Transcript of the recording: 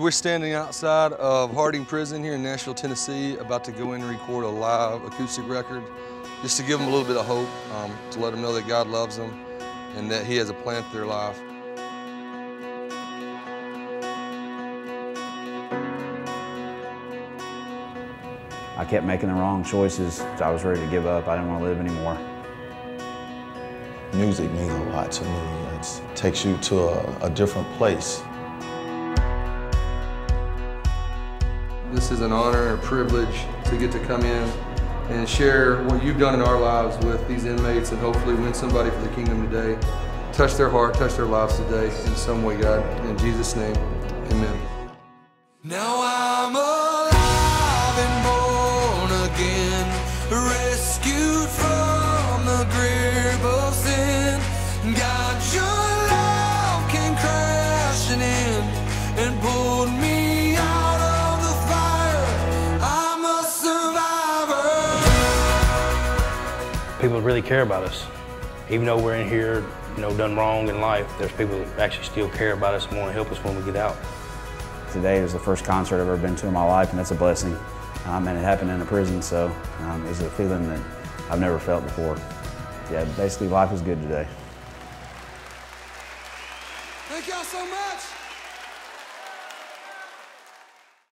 We're standing outside of Harding Prison here in Nashville, Tennessee, about to go in and record a live acoustic record, just to give them a little bit of hope, um, to let them know that God loves them and that He has a plan for their life. I kept making the wrong choices. I was ready to give up. I didn't want to live anymore. Music means a lot to me. It takes you to a, a different place. This is an honor and a privilege to get to come in and share what you've done in our lives with these inmates and hopefully win somebody for the kingdom today. Touch their heart, touch their lives today in some way, God. In Jesus' name, amen. Now I'm alive and born again, rescued from the grip People really care about us. Even though we're in here, you know, done wrong in life, there's people that actually still care about us and want to help us when we get out. Today was the first concert I've ever been to in my life, and that's a blessing. Um, and it happened in a prison, so um, it was a feeling that I've never felt before. Yeah, basically life was good today. Thank y'all so much.